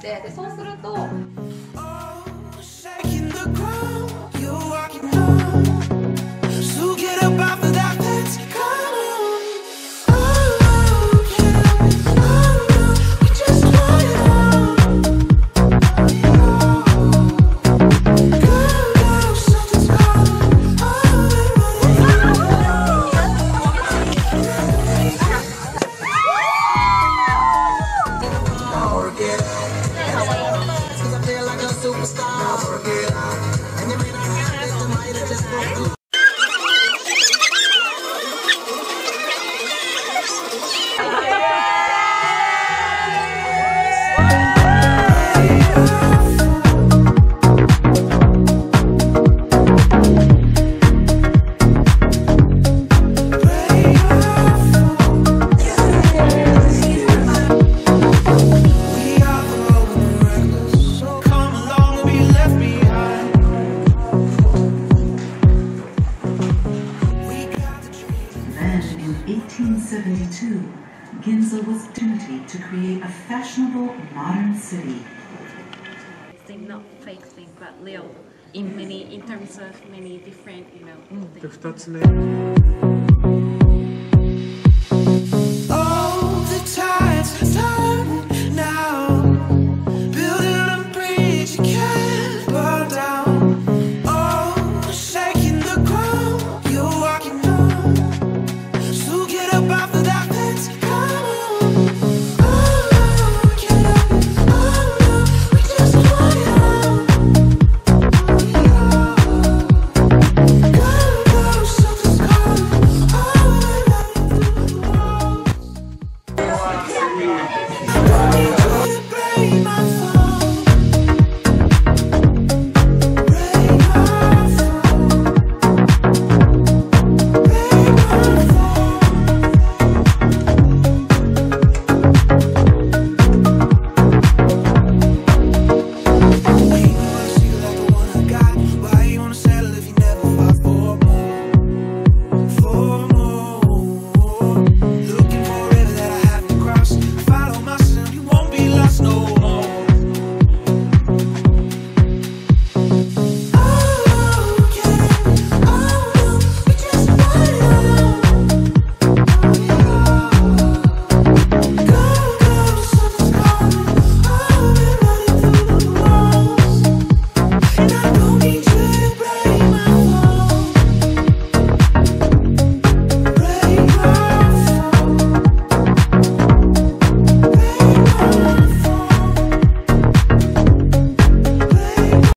でそうすると。in 1872, Ginza was opportunity to create a fashionable modern city. Thing, not fake thing, but real in many, in terms of many different, you know. Mm,